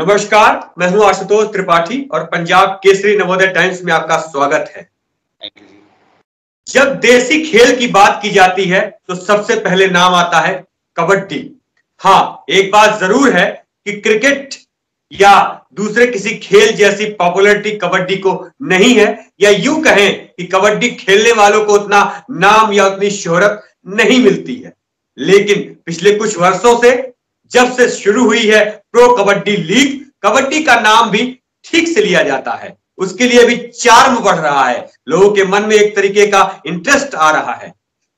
नमस्कार मैं हूँ आशुतोष त्रिपाठी और पंजाब केसरी नवोदय टाइम्स में आपका स्वागत है। जब देसी खेल की बात की जाती है तो सबसे पहले नाम आता है कबड्डी। हाँ एक बात ज़रूर है कि क्रिकेट या दूसरे किसी खेल जैसी पॉपुलरिटी कबड्डी को नहीं है या यूँ कहें कि कबड्डी खेलने वालों को उतना नाम या उतनी शोहरत नहीं मिलती है। लेकिन पिछले कुछ वर्षों से जब से शुरू हुई है प्रो कबड्डी लीग, कबड्डी का नाम भी ठीक से लिया जाता है। उसके लिए भी चार्म बढ़ रहा है। लोगों के मन में एक तरीके का इंटरेस्ट आ रहा है।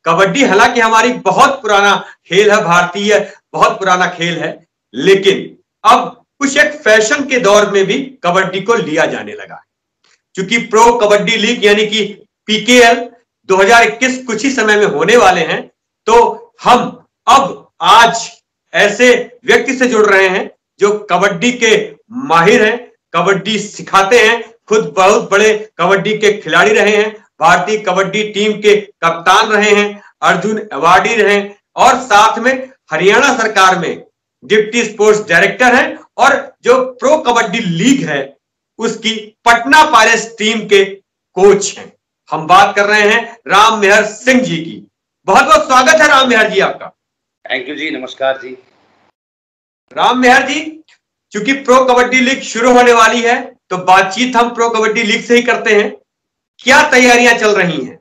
कबड्डी हालाँकि हमारी बहुत पुराना खेल है, भारतीय बहुत पुराना खेल है, लेकिन अब कुछ एक फ़ैशन के दौर में भी कबड्डी को लिया जाने लगा है। क्योंकि प्रो कबड्डी लीग यानी कि पीकेएल 2021 कुछ ही समय में होने वाले हैं तो हम अब आज ऐसे व्यक्ति से जुड़ रहे हैं जो कबड्डी के माहिर हैं, कबड्डी सिखाते हैं, खुद बहुत बड़े कबड्डी के खिलाड़ी रहे हैं, भारतीय कबड्डी टीम के कप्तान रहे हैं, अर्जुन अवार्डी रहे और साथ में हरियाणा सरकार में डिप्टी स्पोर्ट्स डायरेक्टर हैं, और जो प्रो कबड्डी लीग है, उसकी पटना पायरेट्स टीम के कोच हैं। हम बात कर रहे हैं राम मेहर सिंह जी की। बहुत बहुत स्वागत है राम मेहर जी आपका। थैंक यू जी, नमस्कार जी। राम मेहर जी, चूँकि प्रो कबड्डी लीग शुरू होने वाली है तो बातचीत हम प्रो कबड्डी लीग से ही करते हैं। क्या तैयारियाँ चल रही हैं?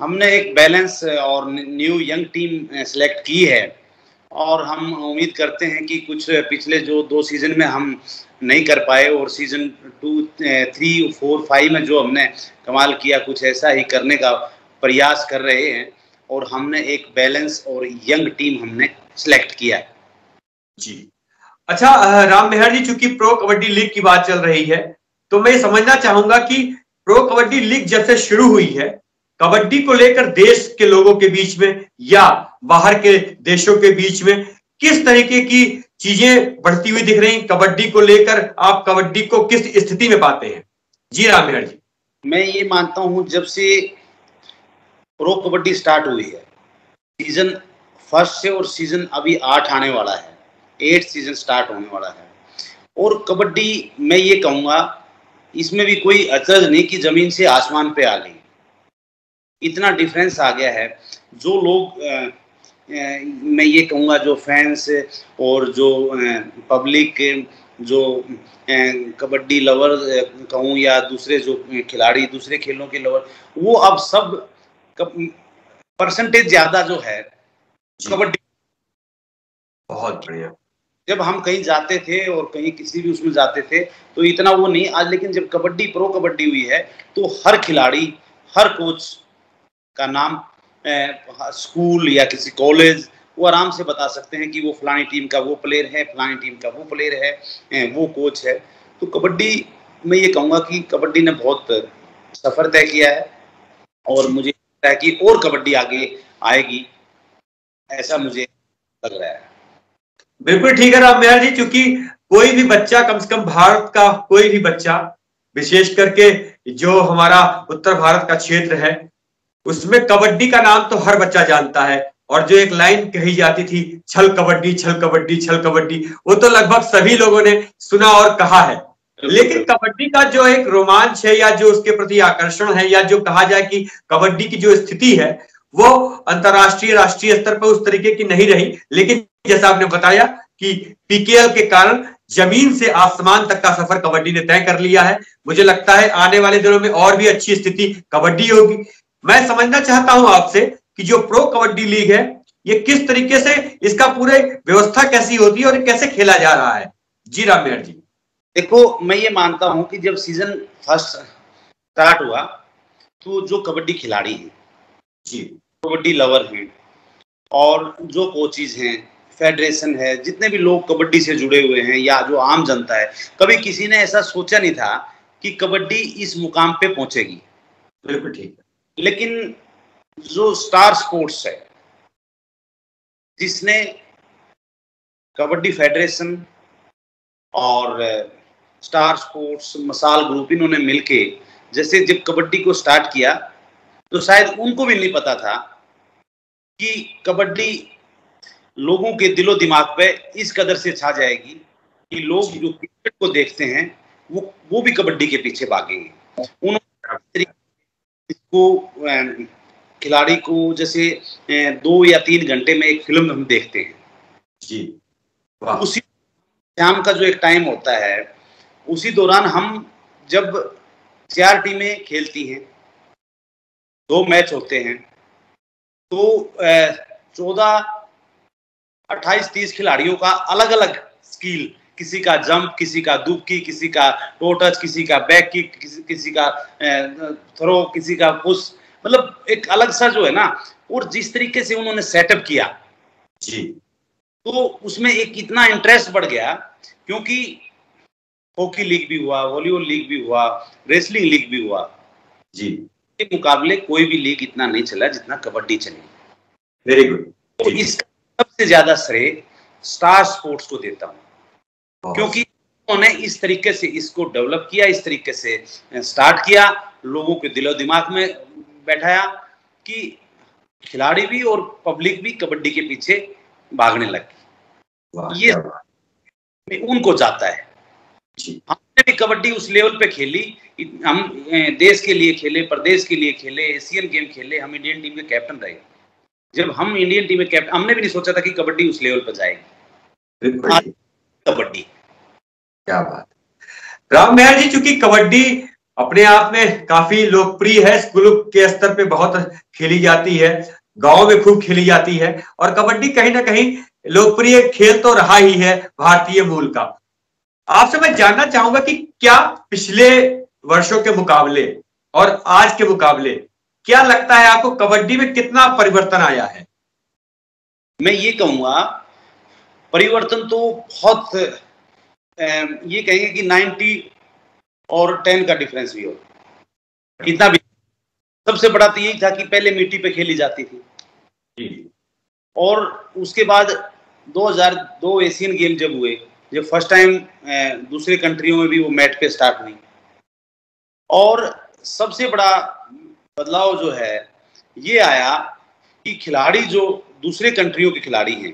हमने एक बैलेंस और न्यू यंग टीम सेलेक्ट की है। और हम उम्मीद करते हैं कि कुछ पिछले जो दो सीज़न में हम नहीं कर पाए, और season two three four five में जो हमने कमाल किया, कुछ ऐसा ही करने का प्रयास कर रहे हैं। और हमने एक बैलेंस और यंग टीम हमने सिलेक्ट किया है। जी। अच्छा राम मेहर जी चूँकि प्रो कबड्डी लीग की बात चल रही है तो मैं समझना चाहूँगा कि प्रो कबड्डी लीग जब से शुरू हुई है कबड्डी को लेकर देश के लोगों के बीच में या बाहर के देशों के बीच में किस तरीके की चीज़ें बढ़ती हुई दिख रही कबड्डी को लेकर आप कबड्डी को किस स्थिति में पाते हैं? जी राम मेहर जी। मैं ये मानता हूँ जब से प्रो कबड्डी स्टार्ट हुई है सीज़न फ़र्स्ट से और सीज़न अभी आठ आने वाला है एट सीज़न स्टार्ट होने वाला है। और कबड्डी मैं ये कहूँगा इसमें भी कोई अचरज नहीं कि ज़मीन से आसमान पे आ गई। इतना डिफरेंस आ गया है। जो लोग आ, आ, मैं ये कहूँगा जो फैंस और जो आ, पब्लिक जो कबड्डी लवर कहूँ या दूसरे जो खिलाड़ी दूसरे खेलों के लवर वो अब सब परसेंटेज ज़्यादा जो है कबड्डी। बहुत बढ़िया। जब हम कहीं जाते थे और कहीं किसी भी उसमें जाते थे तो इतना वो नहीं आज लेकिन जब कबड्डी प्रो कबड्डी हुई है तो हर खिलाड़ी हर कोच का नाम स्कूल या किसी कॉलेज वो आराम से बता सकते हैं कि वो फलानी टीम का वो प्लेयर है फलानी टीम का वो प्लेयर है वो कोच है। तो कबड्डी मैं ये कहूँगा कि कबड्डी ने बहुत सफ़र तय किया है और मुझे लगता है कि और कबड्डी आगे आएगी। ऐसा मुझे लग रहा है। बिल्कुल ठीक है राम मेहर जी क्योंकि कोई भी बच्चा कम से कम भारत का कोई भी बच्चा विशेष करके जो हमारा उत्तर भारत का क्षेत्र है उसमें कबड्डी का नाम तो हर बच्चा जानता है और जो एक लाइन कही जाती थी छल कबड्डी छल कबड्डी छल कबड्डी वो तो लगभग सभी लोगों ने सुना और कहा है। लेकिन कबड्डी का जो एक रोमांच है या जो उसके प्रति आकर्षण है या जो कहा जाए कि कबड्डी की जो स्थिति है वो अंतरराष्ट्रीय राष्ट्रीय स्तर पर उस तरीके की नहीं रही। लेकिन जैसा आपने बताया कि पीकेएल के कारण ज़मीन से आसमान तक का सफ़र कबड्डी ने तय कर लिया है। मुझे लगता है आने वाले दिनों में और भी अच्छी स्थिति कबड्डी होगी। मैं समझना चाहता हूँ आपसे कि जो प्रो कबड्डी लीग है ये किस तरीके से इसका पूरे व्यवस्था कैसी होती है और कैसे खेला जा रहा है? जी राम जी। देखो मैं ये मानता हूँ कि जब सीज़न फ़र्स्ट स्टार्ट हुआ तो जो कबड्डी खिलाड़ी है जी। कबड्डी लवर हैं। और जो कोचिज हैं फेडरेशन है जितने भी लोग कबड्डी से जुड़े हुए हैं या जो आम जनता है कभी किसी ने ऐसा सोचा नहीं था कि कबड्डी इस मुकाम पे पहुंचेगी। बिल्कुल ठीक है। लेकिन जो स्टार स्पोर्ट्स है जिसने कबड्डी फेडरेशन और स्टार स्पोर्ट्स मसाल ग्रुप इन्होंने मिलके जैसे जब कबड्डी को स्टार्ट किया तो शायद उनको भी नहीं पता था कि कबड्डी लोगों के दिलो दिमाग पे इस कदर से छा जाएगी कि लोग जो। क्रिकेट को देखते हैं वो वो भी कबड्डी के पीछे भागेंगे उन्होंने इसको खिलाड़ी को जैसे दो या तीन घंटे में एक फ़िल्म हम देखते हैं। जी। उसी शाम का जो एक टाइम होता है उसी दौरान हम जब चार टीमें खेलती हैं दो मैच होते हैं। तो चौदह अट्ठाईस तीस खिलाड़ियों का अलग अलग स्किल किसी का जंप किसी का दुबकी किसी का टोटच किसी का बैक किक किसी किसी का थ्रो किसी का पुश मतलब एक अलग सा जो है ना और जिस तरीके से उन्होंने सेटअप किया। जी। तो उसमें एक इतना इंटरेस्ट बढ़ गया क्योंकि हॉकी लीग भी हुआ वॉलीबॉल लीग भी हुआ रेसलिंग लीग भी हुआ। जी। के मुकाबले कोई भी लीग इतना नहीं चला जितना कबड्डी चली। वेरी गुड तो इसका सबसे ज़्यादा श्रेय स्टार स्पोर्ट्स को देता हूँ। क्योंकि उन्होंने इस तरीके से इसको डेवलप किया इस तरीके से स्टार्ट किया लोगों के दिलो दिमाग में बैठाया कि खिलाड़ी भी और पब्लिक भी कबड्डी के पीछे भागने लगी। ये उनको जाता है। हमने भी कबड्डी उस लेवल पे खेली। हम देश के लिए खेले प्रदेश के लिए खेले एशियन गेम खेले हम इंडियन टीम के कैप्टन रहे। जब हम इंडियन टीम के कैप्टन हमने भी नहीं सोचा था कि कबड्डी उस लेवल पर जाएगी। कबड्डी। क्या बात राम मेहर जी चूँकि कबड्डी अपने आप में काफ़ी लोकप्रिय है स्कूल के स्तर पे बहुत खेली जाती है गाँव में खूब खेली जाती है और कबड्डी कहीं ना कहीं लोकप्रिय खेल तो रहा ही है भारतीय मूल का। आपसे मैं जानना चाहूँगा कि क्या पिछले वर्षों के मुकाबले और आज के मुकाबले क्या लगता है आपको कबड्डी में कितना परिवर्तन आया है? मैं ये कहूँगा परिवर्तन तो बहुत ये कहेंगे कि 90 और 10 का डिफरेंस भी हो। इतना भी सबसे बड़ा तो यही था कि पहले मिट्टी पे खेली जाती थी। और उसके बाद 2002 एशियन गेम जब हुए जब फ़र्स्ट टाइम दूसरे कंट्रियों में भी वो मैट पे स्टार्ट हुई। और सबसे बड़ा बदलाव जो है, ये आया कि खिलाड़ी जो दूसरे कंट्रियों के खिलाड़ी हैं,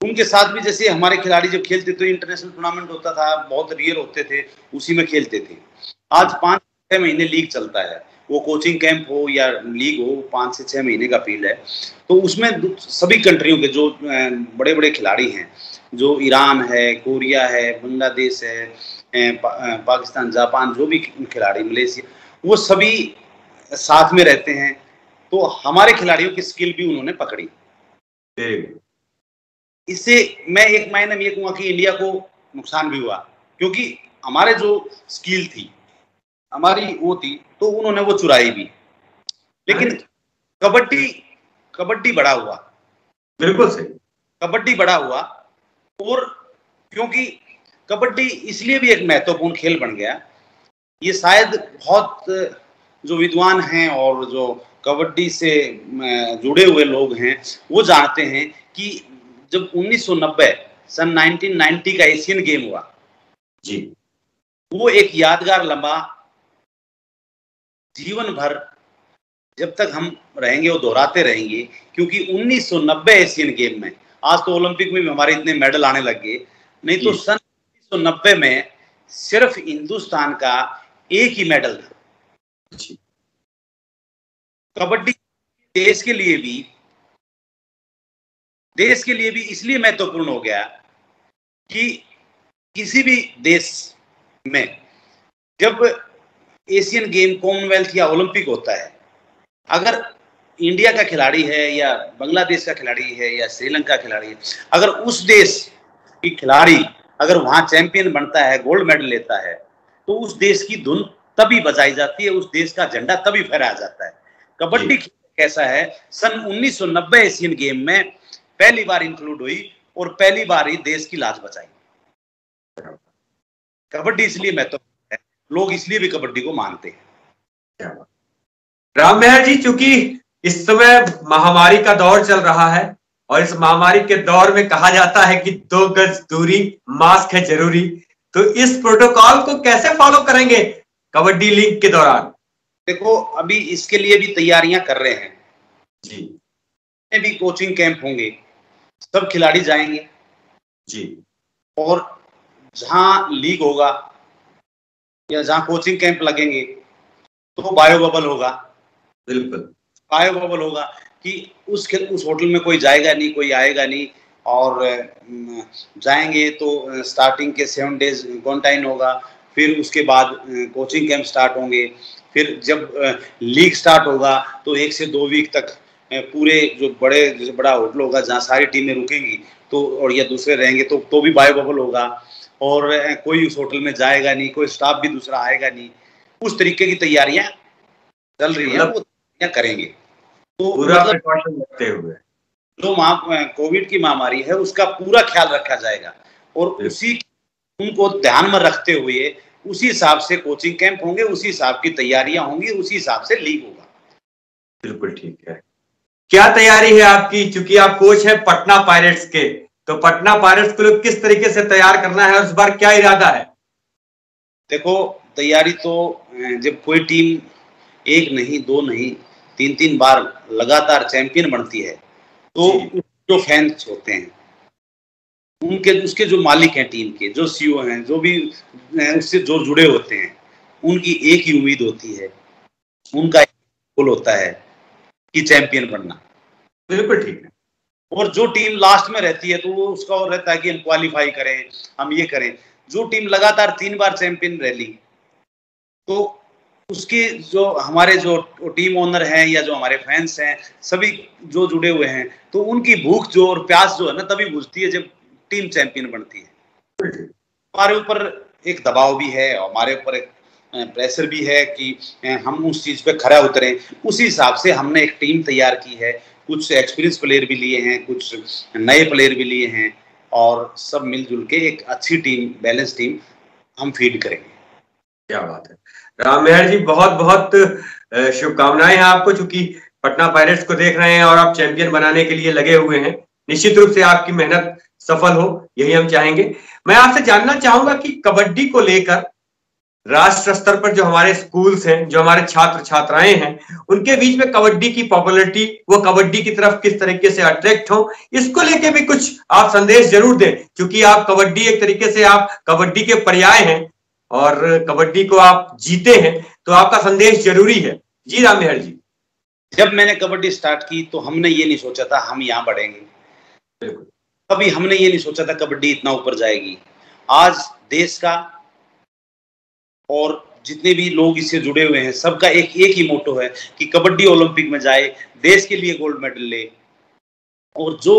उनके साथ भी जैसे हमारे खिलाड़ी जब खेलते तो इंटरनेशनल टूर्नामेंट होता था, बहुत रियल होते थे, उसी में खेलते थे। आज पाँच छः महीने लीग चलता है। वो कोचिंग कैंप हो या लीग हो, पाँच से छः महीने का फ़ील्ड है। तो उसमें सभी कंट्रियों के जो बड़े बड़े खिलाड़ी हैं जो ईरान है कोरिया है बांग्लादेश है पाकिस्तान जापान जो भी खिलाड़ी मलेशिया वो सभी साथ में रहते हैं। तो हमारे खिलाड़ियों की स्किल भी उन्होंने पकड़ी। इससे मैं एक मायने में ये कहूँगा कि इंडिया को नुकसान भी हुआ क्योंकि हमारे जो स्किल थी हमारी वो थी तो उन्होंने वो चुराई भी। लेकिन कबड्डी कबड्डी बड़ा हुआ। बिल्कुल सही। कबड्डी बड़ा हुआ और क्योंकि कबड्डी इसलिए भी एक महत्वपूर्ण खेल बन गया। ये शायद बहुत जो विद्वान हैं और जो कबड्डी से जुड़े हुए लोग हैं वो जानते हैं कि जब 1990 सन 1990 का एशियन गेम हुआ। जी। वो एक यादगार लंबा जीवन भर जब तक हम रहेंगे वो दोहराते रहेंगे क्योंकि 1990 एशियन गेम में आज तो ओलंपिक में भी हमारे इतने मेडल आने लग गए। नहीं तो सन 1990 में सिर्फ़ हिंदुस्तान का एक ही मेडल था। कबड्डी देश के लिए भी देश के लिए भी इसलिए महत्वपूर्ण हो गया कि किसी भी देश में जब एशियन गेम कॉमनवेल्थ या ओलंपिक होता है अगर इंडिया का खिलाड़ी है या बांग्लादेश का खिलाड़ी है या श्रीलंका खिलाड़ी है अगर उस देश की खिलाड़ी अगर वहाँ चैंपियन बनता है गोल्ड मेडल लेता है तो उस देश की धुन तभी बजाई जाती है उस देश का झंडा तभी फहराया जाता है। कबड्डी कैसा है सन 1990 एशियन गेम में पहली बार इंक्लूड हुई और पहली बार ही देश की लाज बचाई। कबड्डी इसलिए महत्वपूर्ण है लोग इसलिए भी कबड्डी को मानते हैं। राम मेहर जी चूँकि इस समय महामारी का दौर चल रहा है और इस महामारी के दौर में कहा जाता है कि दो गज दूरी मास्क है ज़रूरी। तो इस प्रोटोकॉल को कैसे फॉलो करेंगे? कबड्डी लीग के दौरान। देखो अभी इसके लिए भी तैयारियाँ कर रहे हैं। जी। भी कोचिंग कैंप होंगे। सब खिलाड़ी जाएँगे। जी। और जहाँ लीग होगा या जहाँ कोचिंग कैंप लगेंगे तो बायो बबल होगा। बिल्कुल। बायो बबल होगा कि उस उस होटल में कोई जाएगा नहीं कोई आएगा नहीं और जाएँगे तो स्टार्टिंग के सेवन डेज़ क्वारंटाइन होगा फिर उसके बाद कोचिंग कैंप स्टार्ट होंगे फिर जब लीग स्टार्ट होगा तो एक से दो वीक तक पूरे जो बड़े जैसे बड़ा होटल होगा जहाँ सारी टीमें रुकेंगी तो और या दूसरे रहेंगे तो तो भी बायो बबल होगा और कोई उस होटल में जाएगा नहीं कोई स्टाफ भी दूसरा आएगा नहीं। उस तरीके की तैयारियाँ चल रही है वो करेंगे? तो पूरा मतलब रखते हुए। जो कोविड की महामारी है उसका पूरा ख्याल रखा जाएगा। और उसी उनको ध्यान में रखते हुए उसी हिसाब से कोचिंग कैंप होंगे उसी हिसाब की तैयारियाँ होंगी उसी हिसाब से लीग होगा। बिल्कुल ठीक है। क्या तैयारी है आपकी? चूँकि आप कोच है पटना पायरेट्स के। तो पटना पायरेट्स को किस तरीके से तैयार करना है उस बार क्या इरादा है? देखो तैयारी तो जब कोई टीम एक नहीं दो नहीं तीन तीन बार लगातार चैंपियन बनती है तो जो। फैंस होते हैं उनके उसके जो मालिक हैं टीम के जो सीईओ हैं जो भी उससे जो जुड़े होते हैं उनकी एक ही उम्मीद होती है उनका गोल होता है कि चैंपियन बनना। बिल्कुल ठीक है। और जो टीम लास्ट में रहती है तो वो उसका और रहता है कि हम क्वालिफाई करें हम ये करें। जो टीम लगातार तीन बार चैंपियन रह ली तो उसके जो हमारे जो टीम ओनर हैं या जो हमारे फैंस हैं, सभी जो जुड़े हुए हैं तो उनकी भूख जो और प्यास जो है ना, तभी बुझती है जब टीम चैंपियन बनती है। हमारे ऊपर एक दबाव भी है, हमारे ऊपर एक प्रेशर भी है कि हम उस चीज़ पे खरा उतरें। उसी हिसाब से हमने एक टीम तैयार की है। कुछ एक्सपीरियंस प्लेयर भी लिए हैं, कुछ नए प्लेयर भी लिए हैं और सब मिलजुल के एक अच्छी टीम बैलेंस टीम हम फ़ीड करेंगे। क्या बात है। राम मेहर जी, बहुत बहुत शुभकामनाएँ हैं आपको, चूँकि पटना पायरेट्स को देख रहे हैं और आप चैंपियन बनाने के लिए लगे हुए हैं। निश्चित रूप से आपकी मेहनत सफल हो, यही हम चाहेंगे। मैं आपसे जानना चाहूँगा कि कबड्डी को लेकर राष्ट्र स्तर पर जो हमारे स्कूल्स हैं, जो हमारे छात्र छात्राएँ हैं, उनके बीच में कबड्डी की पॉपुलरिटी, वो कबड्डी की तरफ़ किस तरीके से अट्रैक्ट हो, इसको लेके भी कुछ आप संदेश ज़रूर दें, क्योंकि आप कबड्डी एक तरीके से आप कबड्डी के पर्याय हैं और कबड्डी को आप जीते हैं तो आपका संदेश ज़रूरी है। जी राम मेहर जी। जब मैंने कबड्डी स्टार्ट की तो हमने ये नहीं सोचा था हम यहाँ बढ़ेंगे। कभी हमने ये नहीं सोचा था कबड्डी इतना ऊपर जाएगी। आज देश का और जितने भी लोग इससे जुड़े हुए हैं सबका एक एक ही मोटो है कि कबड्डी ओलंपिक में जाए देश के लिए गोल्ड मेडल ले। और जो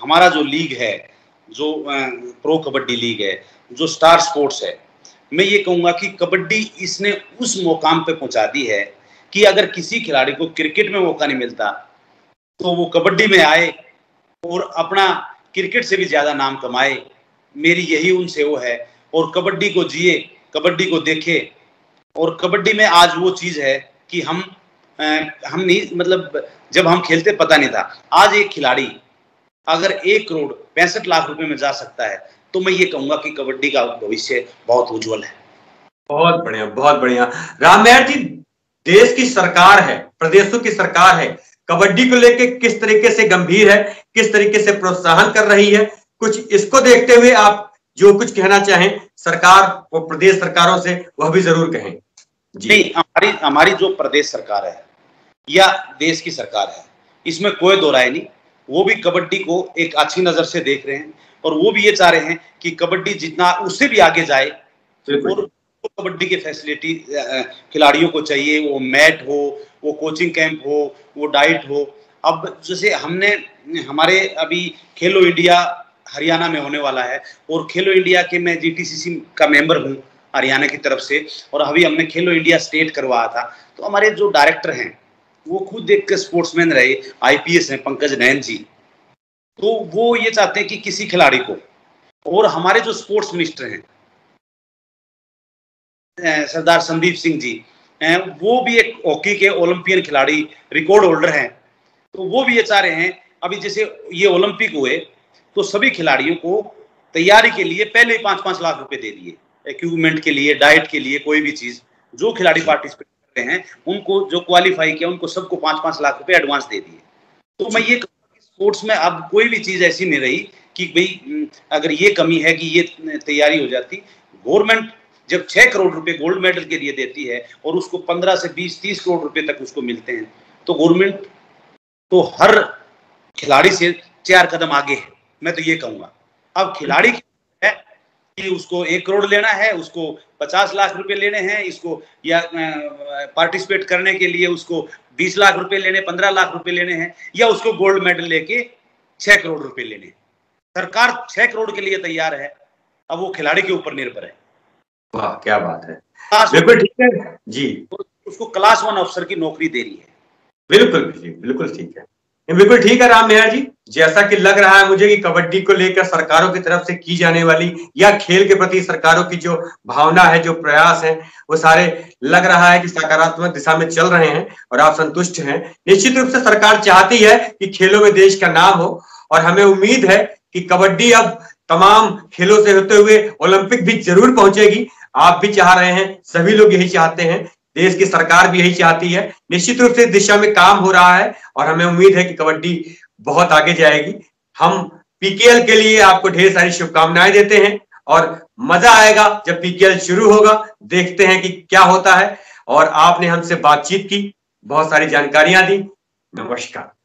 हमारा जो लीग है जो प्रो कबड्डी लीग है जो स्टार स्पोर्ट्स है मैं ये कहूँगा कि कबड्डी इसने उस मुकाम पे पहुँचा दी है कि अगर किसी खिलाड़ी को क्रिकेट में मौका नहीं मिलता तो वो कबड्डी में आए और अपना क्रिकेट से भी ज़्यादा नाम कमाए। मेरी यही उनसे वो है और कबड्डी को जिए कबड्डी को देखे। और कबड्डी में आज वो चीज़ है कि हम आ, हम नहीं मतलब जब हम खेलते पता नहीं था। आज एक खिलाड़ी अगर एक करोड़ पैंसठ लाख रुपए में जा सकता है तो मैं ये कहूँगा कि कबड्डी का भविष्य बहुत उज्जवल है। बहुत बढ़िया बहुत बढ़िया। राम मेहर जी देश की सरकार है प्रदेशों की सरकार है। कबड्डी को लेके किस तरीके से गंभीर है किस तरीके से प्रोत्साहन कर रही है कुछ इसको देखते हुए आप जो कुछ कहना चाहें सरकार और प्रदेश सरकारों से वह भी ज़रूर कहें। जी। नहीं हमारी हमारी जो प्रदेश सरकार है या देश की सरकार है इसमें कोई दो राय नहीं। वो भी कबड्डी को एक अच्छी नज़र से देख रहे हैं और वो भी ये चाह रहे हैं कि कबड्डी जितना उससे भी आगे जाए और कबड्डी के फैसिलिटी खिलाड़ियों को चाहिए वो मैट हो वो कोचिंग कैंप हो वो डाइट हो। अब जैसे हमने हमारे अभी खेलो इंडिया हरियाणा में होने वाला है और खेलो इंडिया के मैं जीटीसीसी का मेंबर हूँ हरियाणा की तरफ़ से और अभी हमने खेलो इंडिया स्टेट करवाया था तो हमारे जो डायरेक्टर हैं वो खुद देख के स्पोर्ट्समैन रहे आईपीएस हैं पंकज नैन जी। तो वो ये चाहते हैं कि किसी खिलाड़ी को और हमारे जो स्पोर्ट्स मिनिस्टर हैं सरदार संदीप सिंह जी वो भी एक हॉकी के ओलंपियन खिलाड़ी रिकॉर्ड होल्डर हैं। तो वो भी ये चाह रहे हैं अभी जैसे ये ओलंपिक हुए तो सभी खिलाड़ियों को तैयारी के लिए पहले ही पाँच पाँच लाख रुपए दे दिए। इक्विपमेंट के लिए डाइट के लिए कोई भी चीज़ जो खिलाड़ी पार्टिसिपेट रहे हैं, उनको जो क्वालिफाई किया, उनको सबको पाँच पाँच लाख रुपए एडवांस दे दिए। तो मैं ये स्पोर्ट्स में अब कोई भी चीज़ ऐसी नहीं रही कि भाई अगर ये कमी है कि ये तैयारी हो जाती। गवर्नमेंट जब छह करोड़ रुपए गोल्ड मेडल के लिए देती है और उसको पंद्रह से बीस, तीस करोड़ रुपए तक उसको मिलते हैं तो गवर्नमेंट तो हर खिलाड़ी से चार कदम आगे है। मैं तो ये कहूँगा। अब खिलाड़ी उसको एक करोड़ लेना है उसको पचास लाख रुपए लेने हैं इसको या पार्टिसिपेट करने के लिए उसको बीस लाख रुपए लेने पंद्रह लाख रुपए लेने हैं या उसको गोल्ड मेडल लेके छह करोड़ रुपए लेने सरकार छह करोड़ के लिए तैयार है अब वो खिलाड़ी के ऊपर निर्भर है। वाह क्या बात है। बिल्कुल ठीक है। जी। उसको क्लास वन अफसर की नौकरी दे रही है। बिल्कुल जी बिल्कुल ठीक है। बिल्कुल ठीक है राम मेहर जी, जैसा कि लग रहा है मुझे कि कबड्डी को लेकर सरकारों की तरफ़ से की जाने वाली या खेल के प्रति सरकारों की जो भावना है, जो प्रयास है, वो सारे लग रहा है कि सकारात्मक दिशा में चल रहे हैं और आप संतुष्ट हैं। निश्चित रूप से सरकार चाहती है कि खेलों में देश का नाम हो और हमें उम्मीद है कि कबड्डी अब तमाम खेलों से होते हुए ओलंपिक भी ज़रूर पहुंचेगी। आप भी चाह रहे हैं, सभी लोग यही चाहते हैं देश की सरकार भी यही चाहती है। निश्चित रूप से इस दिशा में काम हो रहा है और हमें उम्मीद है कि कबड्डी बहुत आगे जाएगी। हम पीकेएल के लिए आपको ढेर सारी शुभकामनाएँ देते हैं और मज़ा आएगा जब पीकेएल शुरू होगा। देखते हैं कि क्या होता है और आपने हमसे बातचीत की, बहुत सारी जानकारियाँ दी। नमस्कार।